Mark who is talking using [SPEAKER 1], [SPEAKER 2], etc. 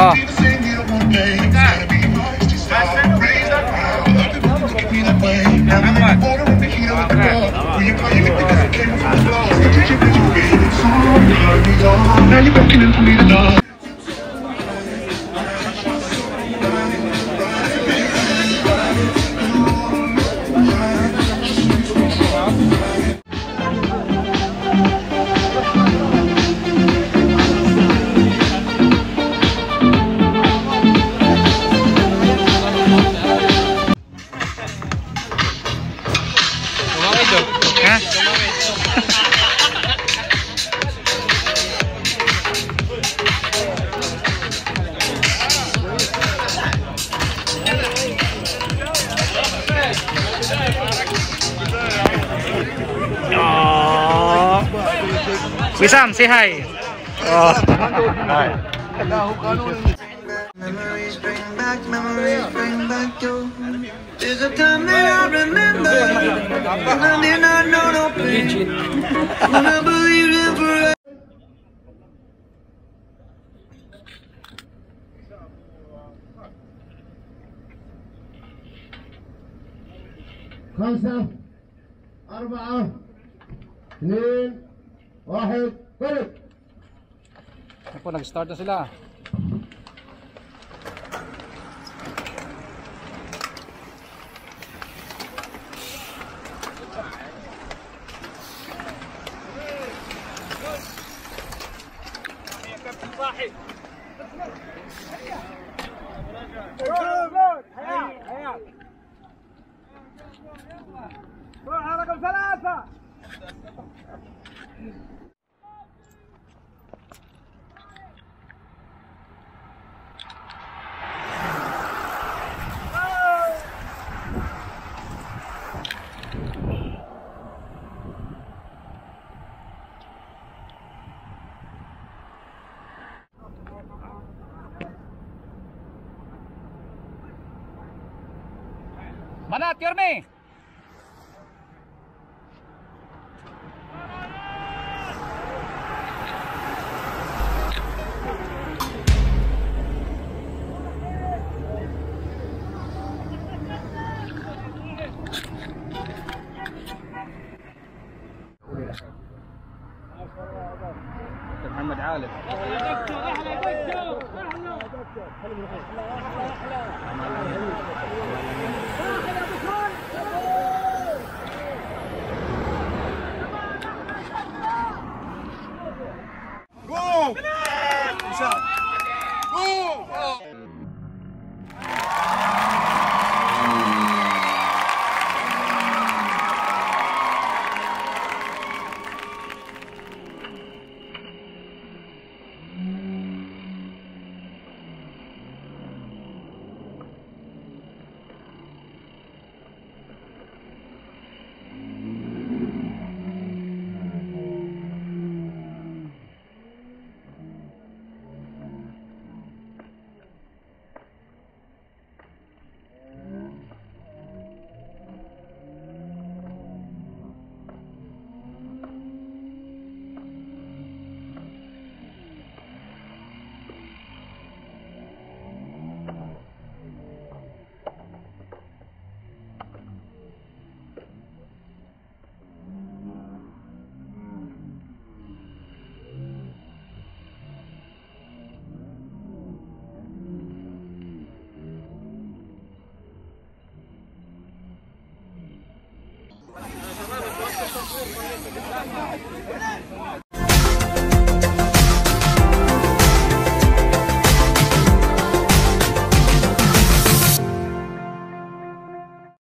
[SPEAKER 1] Ah. Oh. Now you're beckoning for me to.
[SPEAKER 2] Wisam, say hi. Oh.
[SPEAKER 3] Memories bring back, memories bring back you. There's a time that I remember, and I did not know no pain. When I believed in forever.
[SPEAKER 4] خمسة أربعة اثنين Wahid, balik!
[SPEAKER 2] Yan po, nag-start na sila. Wahid! Mana Tirmi? عالم أحلى أحلى